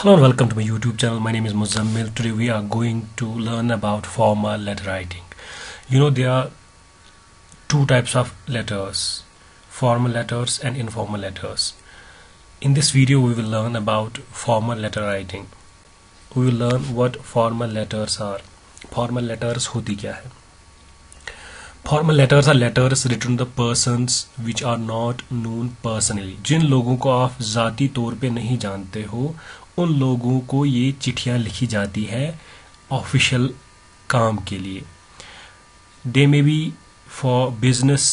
Hello and welcome to my YouTube channel. My name is Muzammil. Today we are going to learn about formal letter writing. You know there are two types of letters, formal letters and informal letters. In this video we will learn about formal letter writing. We will learn what formal letters are. Formal letters होती क्या है formal letters are letters written the persons which are not known personally जिन लोगों को आप ज़ाती तौर पे नहीं जानते हो उन लोगों को ये चिट्ठियाँ लिखी जाती है ऑफिशियल काम के लिए। They may be for business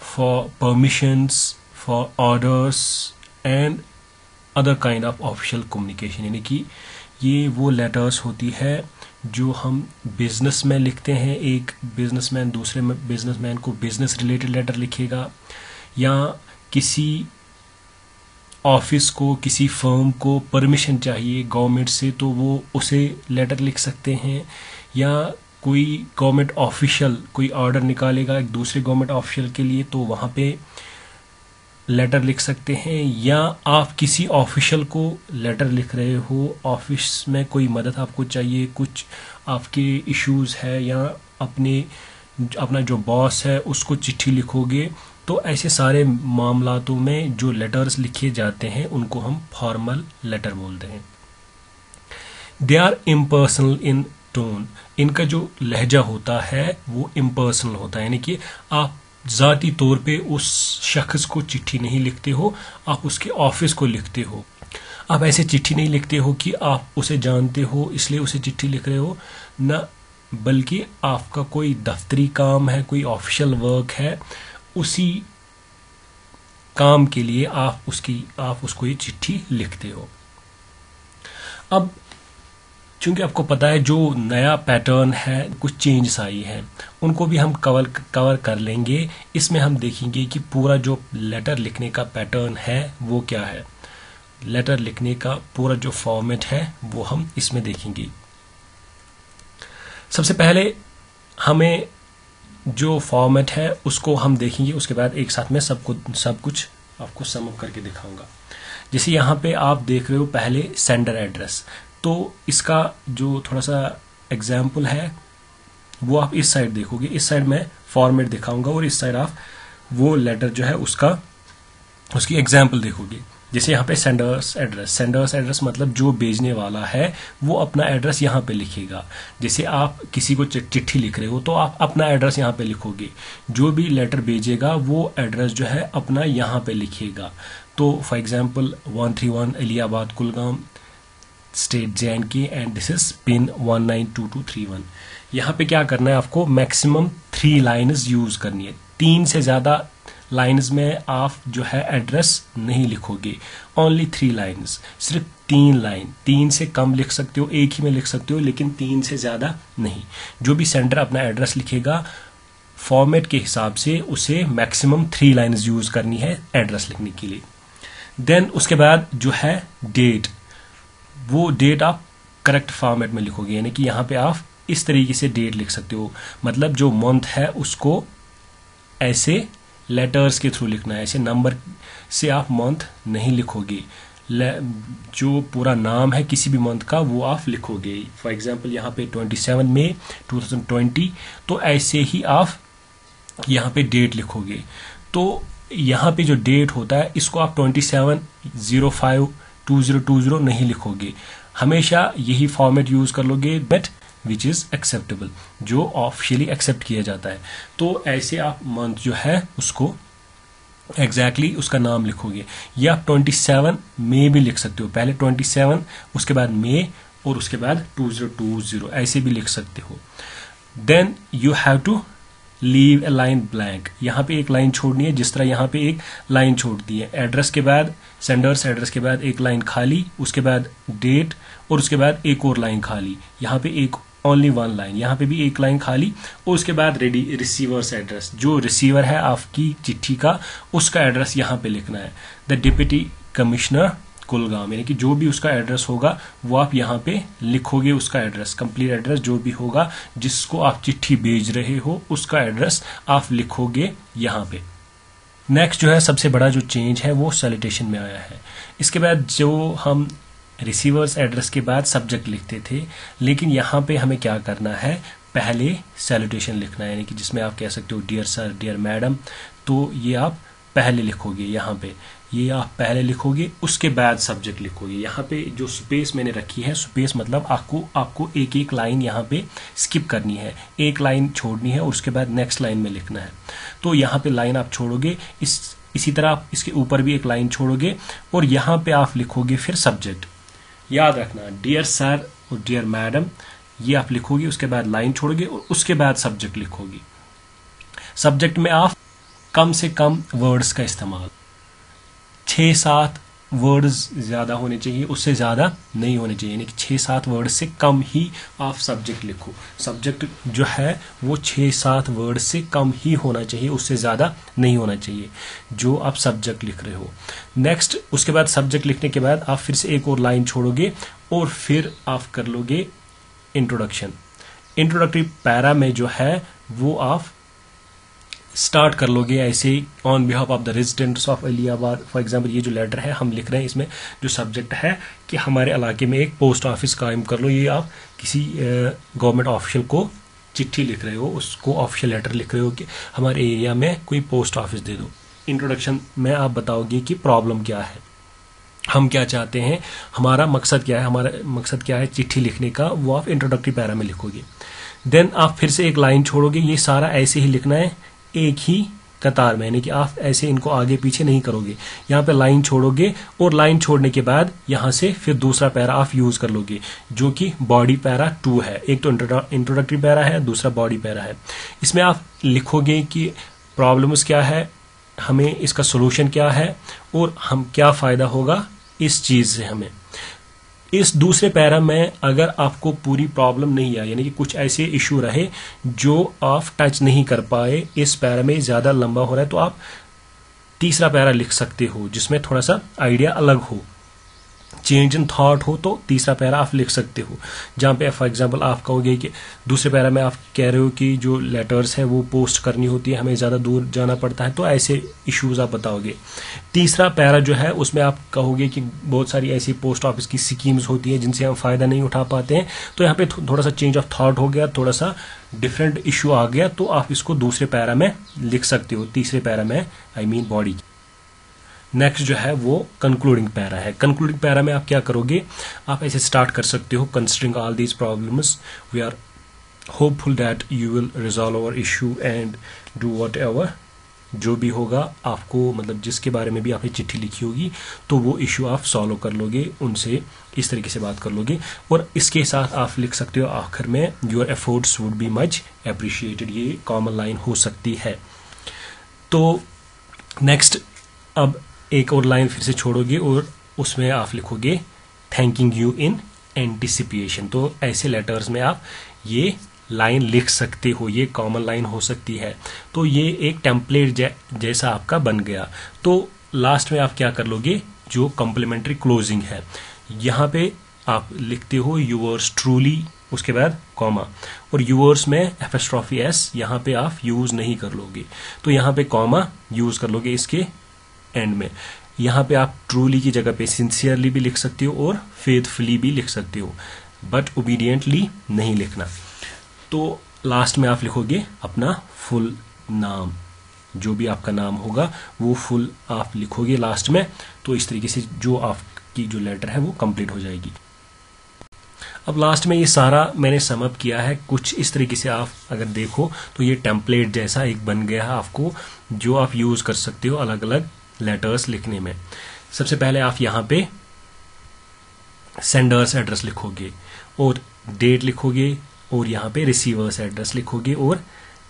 for permissions for orders and other kind of official communication यानी कि ये वो लेटर्स होती है जो हम बिज़नेस में लिखते हैं। एक बिजनेसमैन दूसरे बिजनेसमैन को बिज़नेस रिलेटेड लेटर लिखेगा या किसी ऑफ़िस को, किसी फर्म को परमिशन चाहिए गवर्नमेंट से तो वो उसे लेटर लिख सकते हैं। या कोई गवर्नमेंट ऑफिशियल, कोई ऑर्डर निकालेगा एक दूसरे गवर्नमेंट ऑफिशियल के लिए तो वहाँ पे लेटर लिख सकते हैं। या आप किसी ऑफिशियल को लेटर लिख रहे हो, ऑफ़िस में कोई मदद आपको चाहिए, कुछ आपके इश्यूज़ है या अपने, अपना जो बॉस है, उसको चिट्ठी लिखोगे तो ऐसे सारे मामलातों में जो लेटर्स लिखे जाते हैं, उनको हम फॉर्मल लेटर बोलते हैं। They are impersonal in tone इनका जो लहजा होता है, वो इम्पर्सनल होता है। यानी कि आप ज़ाती तौर पे उस शख्स को चिट्ठी नहीं लिखते हो, आप उसके ऑफ़िस को लिखते हो। आप ऐसे चिट्ठी नहीं लिखते हो कि आप उसे जानते हो, इसलिए उसे चिट्ठी लिख रहे हो। न, बल्कि आपका कोई दफ्तरी काम है, कोई ऑफिशियल वर्क है उसी काम के लिए आप उसकी, आप उसको ये चिट्ठी लिखते हो। अब चूँकि आपको पता है जो नया पैटर्न है, कुछ चेंजेस आई है, उनको भी हम कवर कवर कर लेंगे। इसमें हम देखेंगे कि पूरा जो लेटर लिखने का पैटर्न है, वो क्या है। लेटर लिखने का पूरा जो फॉर्मेट है, वो हम इसमें देखेंगे। सबसे पहले हमें जो फॉर्मेट है, उसको हम देखेंगे, उसके बाद एक साथ में सबको सब कुछ आपको समअप करके दिखाऊँगा। जैसे यहाँ पे आप देख रहे हो पहले सेंडर एड्रेस तो इसका जो थोड़ा सा एग्ज़ाम्पल है, वो आप इस साइड देखोगे। इस साइड में फॉर्मेट दिखाऊँगा और इस साइड आप वो लेटर जो है उसका, उसकी एग्ज़ाम्पल देखोगे। जैसे यहाँ पे सेंडर्स एड्रेस सेंडर्स एड्रेस मतलब जो भेजने वाला है, वो अपना एड्रेस यहाँ पे लिखेगा। जैसे आप किसी को चिट्ठी लिख रहे हो तो आप अपना एड्रेस यहाँ पे लिखोगे। जो भी लेटर भेजेगा, वो एड्रेस जो है अपना यहाँ पे लिखेगा। तो for example one three one Aliyabad Kulgam state J and K and this is pin one nine two two three one यहाँ पे क्या करना है आपको मैक्सिमम थ्री लाइन्स यूज़ करनी है। तीन से ज़्यादा लाइन्स में आप जो है एड्रेस नहीं लिखोगे। ओनली थ्री लाइन्स सिर्फ़ तीन लाइन तीन से कम लिख सकते हो, एक ही में लिख सकते हो, लेकिन तीन से ज़्यादा नहीं। जो भी सेंटर अपना एड्रेस लिखेगा फॉर्मेट के हिसाब से उसे मैक्सिमम थ्री लाइन्स यूज़ करनी है एड्रेस लिखने के लिए। देन उसके बाद जो है डेट वो डेट आप करेक्ट फॉर्मेट में लिखोगे, यानी कि यहाँ पे आप इस तरीके से डेट लिख सकते हो। मतलब जो मंथ है उसको ऐसे लेटर्स के थ्रू लिखना है। ऐसे नंबर से आप मंथ नहीं लिखोगे। जो पूरा नाम है किसी भी मंथ का, वो आप लिखोगे। फॉर एग्जांपल यहाँ पे 27 मई 2020 तो ऐसे ही आप यहाँ पे डेट लिखोगे। तो यहाँ पे जो डेट होता है, इसको आप 27 zero five two zero two zero नहीं लिखोगे। हमेशा यही फॉर्मेट यूज़ कर लोगे बट विच इज़ एक्सेप्टेबल जो ऑफिशियली एक्सेप्ट किया जाता है। तो ऐसे आप मंथ जो है, उसको एग्जैक्टली exactly उसका नाम लिखोगे। या आप 27 मे भी लिख सकते हो। पहले 27 उसके बाद मे और उसके बाद 2020 ऐसे भी लिख सकते हो। Then you have to leave a line blank यहाँ पे एक लाइन छोड़नी है, जिस तरह यहाँ पे एक लाइन छोड़ दी है। एड्रेस के बाद सेंडर्स एड्रेस के बाद एक लाइन खाली, उसके बाद डेट और उसके बाद एक और लाइन खाली। यहाँ पे एक ओनली वन लाइन यहाँ पे भी एक लाइन खाली और उसके बाद रेडी रिसीवर्स एड्रेस जो रिसीवर है आपकी चिट्ठी का, उसका एड्रेस यहाँ पे लिखना है। द डिप्टी कमिश्नर कुलगाम यानी कि जो भी उसका एड्रेस होगा, वो आप यहाँ पे लिखोगे उसका एड्रेस कंप्लीट एड्रेस जो भी होगा, जिसको आप चिट्ठी भेज रहे हो, उसका एड्रेस आप लिखोगे यहाँ पे। नेक्स्ट जो है, सबसे बड़ा जो चेंज है, वो सैलिटेशन में आया है। इसके बाद जो हम रिसीवर्स एड्रेस के बाद सब्जेक्ट लिखते थे। लेकिन यहाँ पे हमें क्या करना है? पहले सैल्यूटेशन लिखना है, यानी कि जिसमें आप कह सकते हो डियर सर डियर मैडम तो ये आप पहले लिखोगे यहाँ पे। ये आप पहले लिखोगे, उसके बाद सब्जेक्ट लिखोगे। यहाँ पे जो स्पेस मैंने रखी है स्पेस मतलब आपको आपको एक एक लाइन यहाँ पे स्किप करनी है। एक लाइन छोड़नी है और उसके बाद नेक्स्ट लाइन में लिखना है। तो यहाँ पे लाइन आप छोड़ोगे, इस, इसी तरह आप इसके ऊपर भी एक लाइन छोड़ोगे और यहाँ पे आप लिखोगे फिर सब्जेक्ट याद रखना डियर सर और डियर मैडम ये आप लिखोगे, उसके बाद लाइन छोड़ोगे और उसके बाद सब्जेक्ट लिखोगी। सब्जेक्ट में आप कम से कम वर्ड्स का इस्तेमाल छः सात वर्ड्स ज़्यादा होने चाहिए, उससे ज़्यादा नहीं होने चाहिए। यानी कि छः सात वर्ड से कम ही आप सब्जेक्ट लिखो। सब्जेक्ट जो है, वो छः सात वर्ड से कम ही होना चाहिए, उससे ज़्यादा नहीं होना चाहिए, जो आप सब्जेक्ट लिख रहे हो। नेक्स्ट उसके बाद सब्जेक्ट लिखने के बाद आप फिर से एक और लाइन छोड़ोगे और फिर आप कर लोगे इंट्रोडक्शन इंट्रोडक्टरी पैरा में जो है, वो आप स्टार्ट कर लोगे ऐसे ही on behalf of the residents of Aliyabad for example ये जो लेटर है, हम लिख रहे हैं, इसमें जो सब्जेक्ट है कि हमारे इलाके में एक पोस्ट ऑफ़िस कायम कर लो। ये आप किसी गवर्नमेंट ऑफिशियल को चिट्ठी लिख रहे हो, उसको ऑफिशियल लेटर लिख रहे हो कि हमारे एरिया में कोई पोस्ट ऑफ़िस दे दो। इंट्रोडक्शन में आप बताओगे कि प्रॉब्लम क्या है। हम क्या चाहते हैं, हमारा मकसद क्या है, हमारा मकसद क्या है चिट्ठी लिखने का, वो आप इंट्रोडक्टरी पैरा में लिखोगे। देन आप फिर से एक लाइन छोड़ोगे, ये सारा ऐसे ही लिखना है एक ही कतार में, यानी कि आप ऐसे इनको आगे पीछे नहीं करोगे। यहाँ पे लाइन छोड़ोगे और लाइन छोड़ने के बाद यहाँ से फिर दूसरा पैरा आप यूज़ कर लोगे, जो कि बॉडी पैरा टू है। एक तो इंट्रोडक्टरी पैरा है, दूसरा बॉडी पैरा है। इसमें आप लिखोगे कि प्रॉब्लम्स क्या है, हमें इसका सोल्यूशन क्या है, और हम क्या फ़ायदा होगा इस चीज़ से हमें। इस दूसरे पैरा में अगर आपको पूरी प्रॉब्लम नहीं आई, यानी कि कुछ ऐसे इशू रहे जो आप टच नहीं कर पाए, इस पैरा में ज़्यादा लंबा हो रहा है तो आप तीसरा पैरा लिख सकते हो, जिसमें थोड़ा सा आइडिया अलग हो। चेंज इन थॉट हो तो तीसरा पैरा आप लिख सकते हो। जहाँ पे फॉर एग्जांपल आप कहोगे कि दूसरे पैरा में आप कह रहे हो कि जो लेटर्स है वो पोस्ट करनी होती है, हमें ज़्यादा दूर जाना पड़ता है तो ऐसे इश्यूज़ आप बताओगे। तीसरा पैरा जो है उसमें आप कहोगे कि बहुत सारी ऐसी पोस्ट ऑफ़िस की स्कीम्स होती है जिनसे हम फ़ायदा नहीं उठा पाते हैं। तो यहाँ पे थोड़ा सा चेंज ऑफ़ थॉट हो गया, थोड़ा सा डिफरेंट इशू आ गया तो आप इसको दूसरे पैरा में लिख सकते हो, तीसरे पैरा में आई मीन बॉडी नेक्स्ट जो है वो कंक्लूडिंग पैरा है। कंक्लूडिंग पैरा में आप क्या करोगे? आप ऐसे स्टार्ट कर सकते हो considering all these problems we are hopeful that you will resolve our issue and do whatever जो भी होगा, आपको मतलब जिसके बारे में भी आपने चिट्ठी लिखी होगी तो वो इशू आप सॉल्व कर लोगे, उनसे इस तरीके से बात कर लोगे। और इसके साथ आप लिख सकते हो, आखिर में your efforts would be much appreciated ये कॉमन लाइन हो सकती है। तो नेक्स्ट अब एक और लाइन फिर से छोड़ोगे और उसमें आप लिखोगे थैंकिंग यू इन एंटिसिपिएशन तो ऐसे लेटर्स में आप ये लाइन लिख सकते हो, ये कॉमन लाइन हो सकती है। तो ये एक टेम्पलेट जैसा आपका बन गया। तो लास्ट में आप क्या कर लोगे, जो कॉम्प्लीमेंट्री क्लोजिंग है, यहाँ पे आप लिखते हो यूवर्स ट्रूली उसके बाद कॉमा और यूवर्स में एफेस्ट्रॉफी एस यहाँ पे आप यूज़ नहीं कर लोगे। तो यहाँ पे कॉमा यूज़ कर लोगे इसके। एंड में। यहाँ पे आप ट्रूली की जगह पे सिंसियरली भी लिख सकते हो और फेथफुली भी लिख सकते हो बट ओबीडियंटली नहीं लिखना। तो लास्ट में आप लिखोगे अपना फुल नाम। जो भी आपका नाम होगा, वो फुल आप लिखोगे लास्ट में तो इस तरीके से जो आपकी जो लेटर है, वो कंप्लीट हो जाएगी। अब लास्ट में ये सारा मैंने समअप किया है। कुछ इस तरीके से आप अगर देखो तो ये टेम्पलेट जैसा एक बन गया है आपको, जो आप यूज़ कर सकते हो अलग अलग लेटर्स लिखने में। सबसे पहले आप यहाँ पे सेंडर्स एड्रेस लिखोगे और डेट लिखोगे और यहाँ पे रिसीवर्स एड्रेस लिखोगे और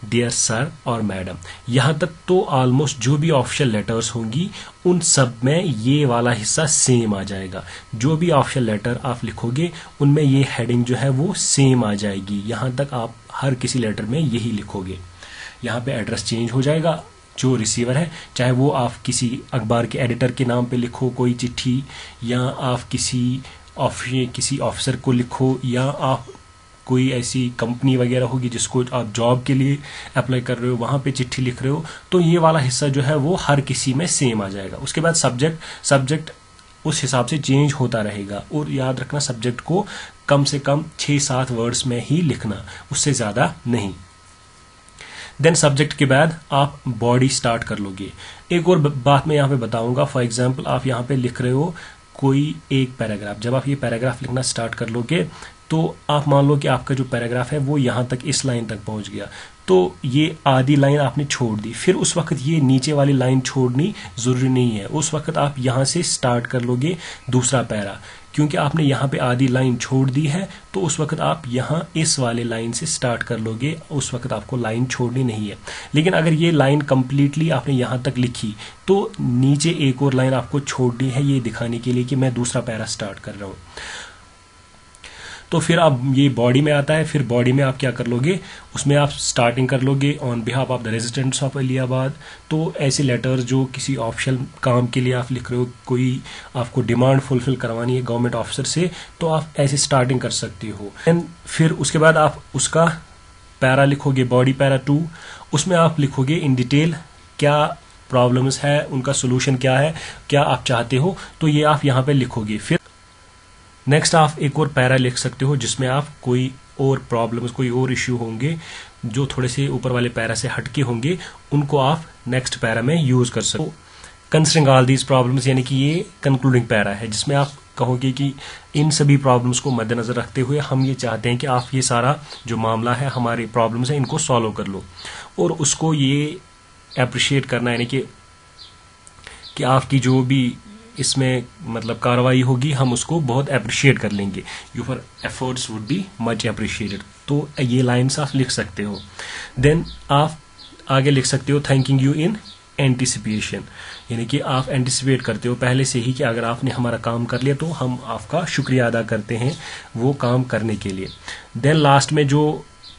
डियर सर और मैडम यहाँ तक तो ऑलमोस्ट जो भी ऑफिशियल लेटर्स होंगी, उन सब में ये वाला हिस्सा सेम आ जाएगा। जो भी ऑफिशियल लेटर आप लिखोगे, उनमें ये हेडिंग जो है वो सेम आ जाएगी। यहाँ तक आप हर किसी लेटर में यही लिखोगे। यहाँ पे एड्रेस चेंज हो जाएगा। जो रिसीवर है, चाहे वो आप किसी अखबार के एडिटर के नाम पे लिखो, कोई चिट्ठी, या आप किसी किसी ऑफिसर को लिखो, या आप कोई ऐसी कंपनी वगैरह होगी जिसको आप जॉब के लिए अप्लाई कर रहे हो, वहाँ पे चिट्ठी लिख रहे हो तो ये वाला हिस्सा जो है वो हर किसी में सेम आ जाएगा। उसके बाद सब्जेक्ट सब्जेक्ट उस हिसाब से चेंज होता रहेगा, और याद रखना सब्जेक्ट को कम से कम छः सात वर्ड्स में ही लिखना, उससे ज़्यादा नहीं। देन सब्जेक्ट के बाद आप बॉडी स्टार्ट कर लोगे। एक और बात मैं यहाँ पे बताऊँगा। फॉर एग्ज़ाम्पल आप यहाँ पे लिख रहे हो कोई एक पैराग्राफ जब आप ये पैराग्राफ लिखना स्टार्ट कर लोगे तो आप मान लो कि आपका जो पैराग्राफ है, वो यहाँ तक इस लाइन तक पहुँच गया। तो ये आधी लाइन आपने छोड़ दी। फिर उस वक्त ये नीचे वाली लाइन छोड़नी ज़रूरी नहीं है। उस वक्त आप यहाँ से स्टार्ट कर लोगे दूसरा पैरा। क्योंकि आपने यहाँ पे आधी लाइन छोड़ दी है तो उस वक्त आप यहाँ इस वाले लाइन से स्टार्ट कर लोगे। उस वक्त आपको लाइन छोड़नी नहीं है। लेकिन अगर ये लाइन कंप्लीटली आपने यहाँ तक लिखी तो नीचे एक और लाइन आपको छोड़नी है, ये दिखाने के लिए कि मैं दूसरा पैरा स्टार्ट कर रहा हूँ। तो फिर आप ये बॉडी में आता है, फिर बॉडी में आप क्या कर लोगे? उसमें आप स्टार्टिंग कर लोगे on behalf of the residents of Aliyabad तो ऐसे लेटर जो किसी ऑप्शनल काम के लिए आप लिख रहे हो, कोई आपको डिमांड फुलफिल करवानी है गवर्नमेंट ऑफिसर से तो आप ऐसे स्टार्टिंग कर सकते हो। एंड फिर उसके बाद आप उसका पैरा लिखोगे बॉडी पैरा टू उसमें आप लिखोगे इन डिटेल क्या प्रॉब्लम्स है, उनका सोल्यूशन क्या है, क्या आप चाहते हो तो ये आप यहाँ पे लिखोगे। फिर नेक्स्ट आप एक और पैरा लिख सकते हो जिसमें आप कोई और प्रॉब्लम्स कोई और इश्यू होंगे, जो थोड़े से ऊपर वाले पैरा से हटके होंगे, उनको आप नेक्स्ट पैरा में यूज़ कर सको कंसिडरिंग ऑल दीज प्रॉब्लम्स यानी कि ये कंक्लूडिंग पैरा है, जिसमें आप कहोगे कि इन सभी प्रॉब्लम्स को मद्देनजर रखते हुए हम ये चाहते हैं कि आप ये सारा जो मामला है, हमारे प्रॉब्लम्स है, इनको सॉल्व कर लो। और उसको ये अप्रिशिएट करना, यानी कि कि आपकी जो भी इसमें मतलब कार्रवाई होगी, हम उसको बहुत अप्रिशिएट कर लेंगे। Your efforts would be much appreciated तो ये लाइन्स आप लिख सकते हो। देन आप आगे लिख सकते हो थैंकिंग यू इन एंटिसिपेशन यानी कि आप एंटिसिपेट करते हो, पहले से ही कि अगर आपने हमारा काम कर लिया तो हम आपका शुक्रिया अदा करते हैं वो काम करने के लिए। देन लास्ट में जो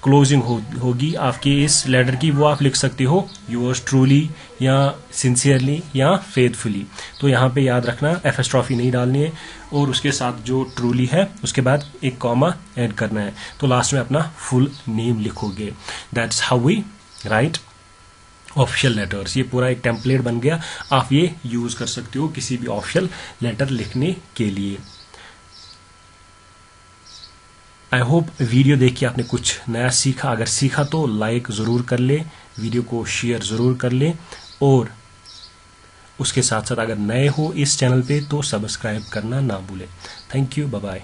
क्लोजिंग हो, होगी आपकी इस लेटर की वो आप लिख सकते हो यूअर्स ट्रूली या सिंसियरली या फेथफुली तो यहाँ पे याद रखना एफ़ ट्रॉफी नहीं डालनी है और उसके साथ जो ट्रूली है उसके बाद एक कॉमा ऐड करना है। तो लास्ट में अपना फुल नेम लिखोगे। That's how we write official letters ये पूरा एक टेम्पलेट बन गया। आप ये यूज़ कर सकते हो किसी भी ऑफिशियल लेटर लिखने के लिए। आई होप वीडियो देख के आपने कुछ नया सीखा। अगर सीखा तो लाइक ज़रूर कर ले वीडियो को शेयर ज़रूर कर ले और उसके साथ साथ अगर नए हो इस चैनल पे तो सब्सक्राइब करना ना भूलें। Thank you bye